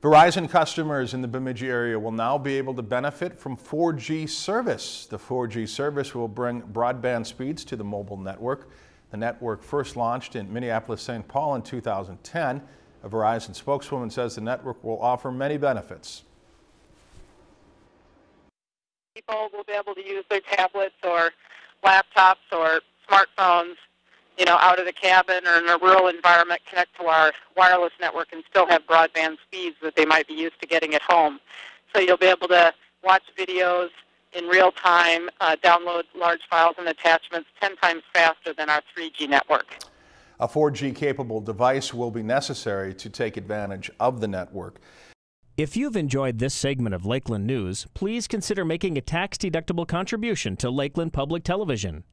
Verizon customers in the Bemidji area will now be able to benefit from 4G service. The 4G service will bring broadband speeds to the mobile network. The network first launched in Minneapolis-St. Paul in 2010. A Verizon spokeswoman says the network will offer many benefits. People will be able to use their tablets or laptops or smartphones you know, out of the cabin or in a rural environment, connect to our wireless network and still have broadband speeds that they might be used to getting at home. So you'll be able to watch videos in real time, uh, download large files and attachments 10 times faster than our 3G network. A 4G capable device will be necessary to take advantage of the network. If you've enjoyed this segment of Lakeland News, please consider making a tax-deductible contribution to Lakeland Public Television.